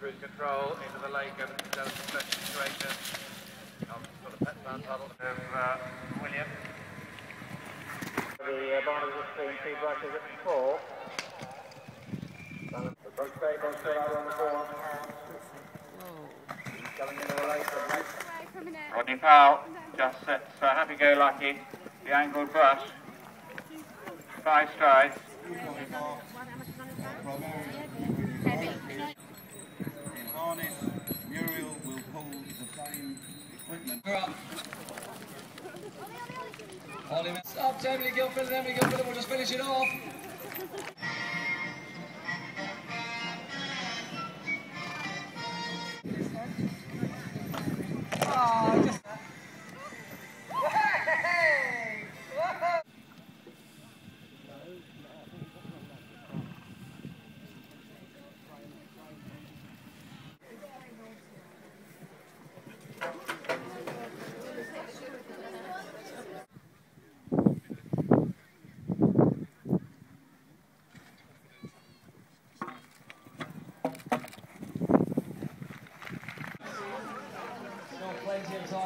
Cruise control into the lake a William. The uh, was between two brushes at four. The boat on the board. Coming into the lake of Rodney Powell just sets uh, Happy Go Lucky, the angled brush. Five strides. In harness, Muriel will pull the same equipment. Hold him up to Emily Gilford and Emily Gilford will just finish it off. Oh, Gracias.